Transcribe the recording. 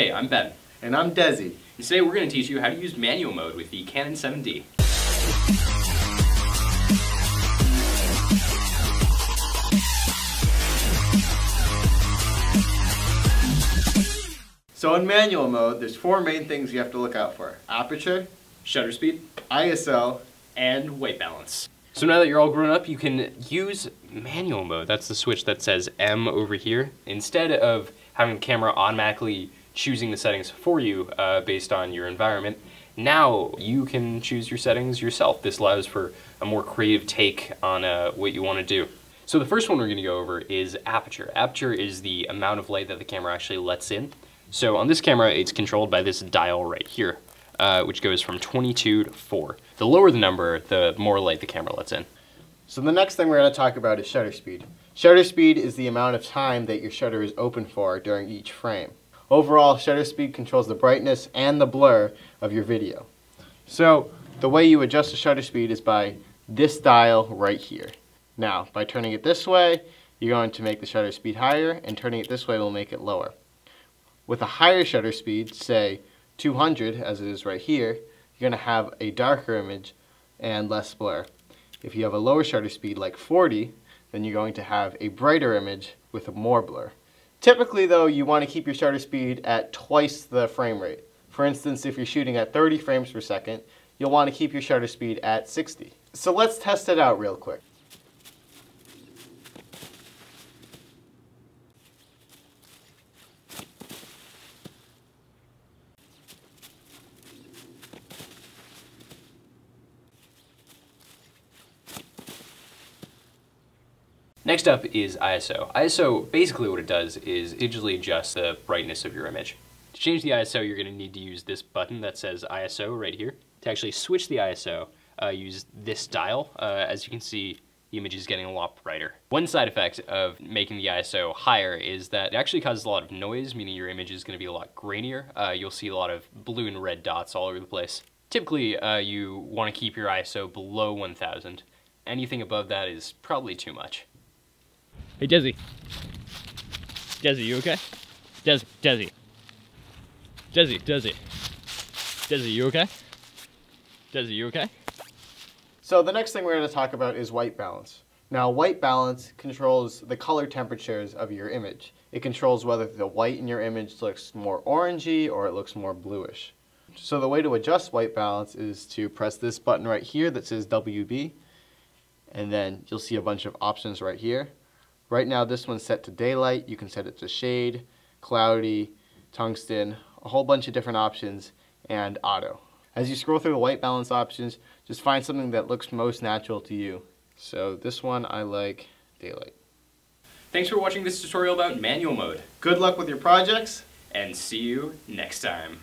Hey, I'm Ben. And I'm Desi. And today we're going to teach you how to use manual mode with the Canon 7D. So in manual mode, there's four main things you have to look out for. Aperture, Shutter speed, ISO, and white balance. So now that you're all grown up, you can use manual mode. That's the switch that says M over here. Instead of having the camera automatically choosing the settings for you uh, based on your environment, now you can choose your settings yourself. This allows for a more creative take on uh, what you want to do. So the first one we're going to go over is aperture. Aperture is the amount of light that the camera actually lets in. So on this camera, it's controlled by this dial right here, uh, which goes from 22 to 4. The lower the number, the more light the camera lets in. So the next thing we're going to talk about is shutter speed. Shutter speed is the amount of time that your shutter is open for during each frame. Overall, shutter speed controls the brightness and the blur of your video. So the way you adjust the shutter speed is by this dial right here. Now, by turning it this way, you're going to make the shutter speed higher, and turning it this way will make it lower. With a higher shutter speed, say 200 as it is right here, you're going to have a darker image and less blur. If you have a lower shutter speed like 40, then you're going to have a brighter image with more blur. Typically though, you want to keep your shutter speed at twice the frame rate. For instance, if you're shooting at 30 frames per second, you'll want to keep your shutter speed at 60. So let's test it out real quick. Next up is ISO. ISO, basically what it does is it digitally adjust the brightness of your image. To change the ISO, you're gonna need to use this button that says ISO right here. To actually switch the ISO, uh, use this dial. Uh, as you can see, the image is getting a lot brighter. One side effect of making the ISO higher is that it actually causes a lot of noise, meaning your image is gonna be a lot grainier. Uh, you'll see a lot of blue and red dots all over the place. Typically, uh, you wanna keep your ISO below 1000. Anything above that is probably too much. Hey, Desi. Desi, you okay? Des, Desi. Desi, Desi. Desi, you okay? Desi, you okay? So the next thing we're going to talk about is white balance. Now white balance controls the color temperatures of your image. It controls whether the white in your image looks more orangey or it looks more bluish. So the way to adjust white balance is to press this button right here that says WB and then you'll see a bunch of options right here. Right now this one's set to daylight. You can set it to shade, cloudy, tungsten, a whole bunch of different options, and auto. As you scroll through the white balance options, just find something that looks most natural to you. So this one I like daylight. Thanks for watching this tutorial about manual mode. Good luck with your projects. And see you next time.